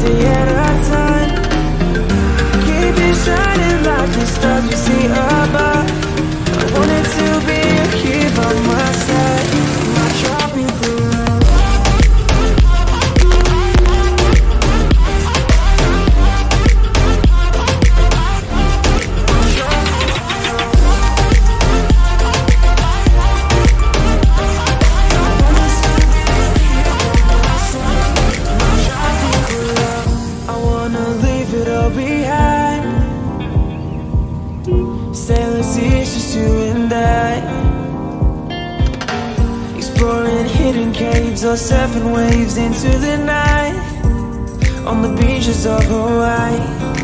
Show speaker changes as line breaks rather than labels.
the end. Sailors, it's just you and I. Exploring hidden caves or surfing waves into the night. On the beaches of Hawaii